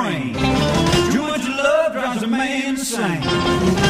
brain. Too much love drives a man insane.